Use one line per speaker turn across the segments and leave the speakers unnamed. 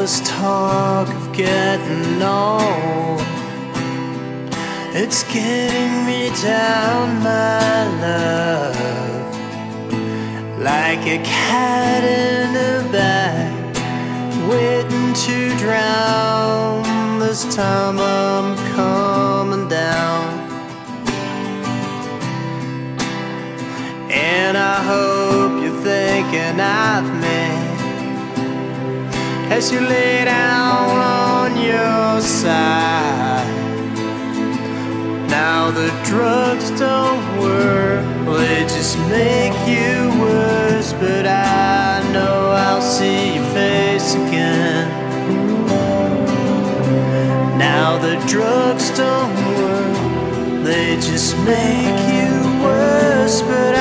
this talk of getting old. It's getting me down, my love, like a cat in a bag, waiting to drown. This time I'm coming down. And I hope you're thinking of me as you lay down on your side. Now the drugs don't work, they just make you worse. But I know I'll see your face again. Now the drugs don't work, they just make you worse. But I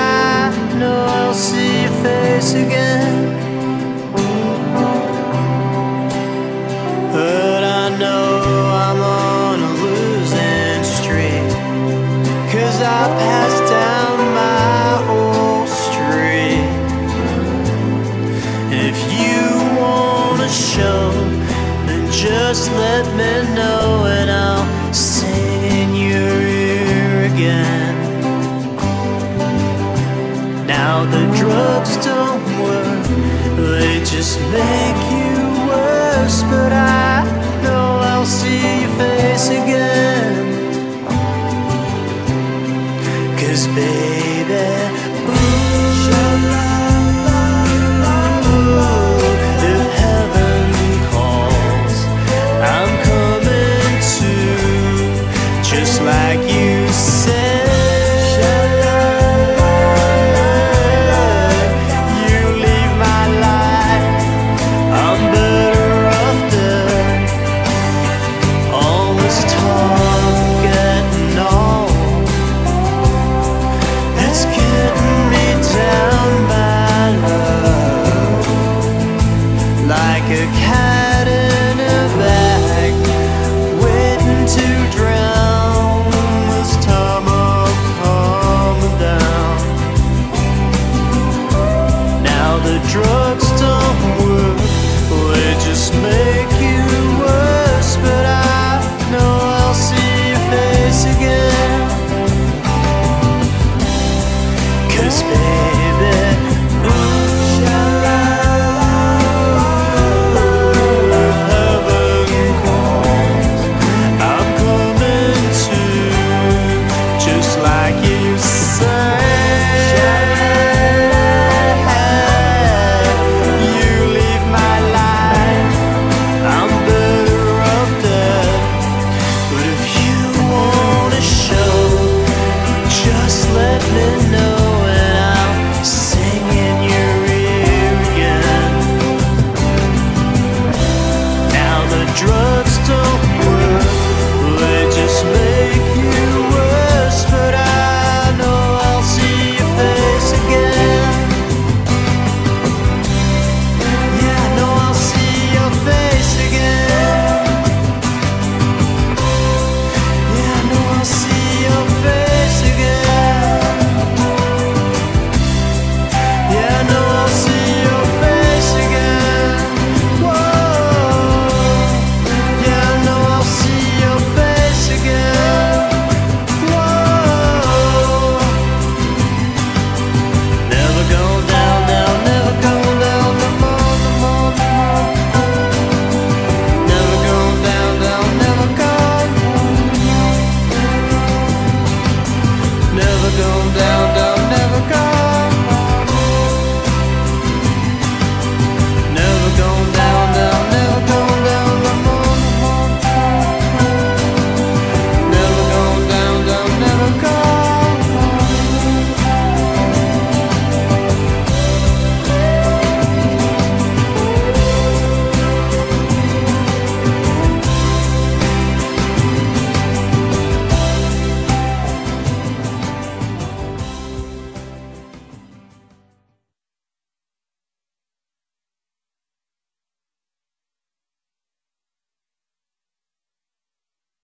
just let me know and I'll sing in your ear again. Now the drugs don't work, they just make you worse. But I know I'll see your face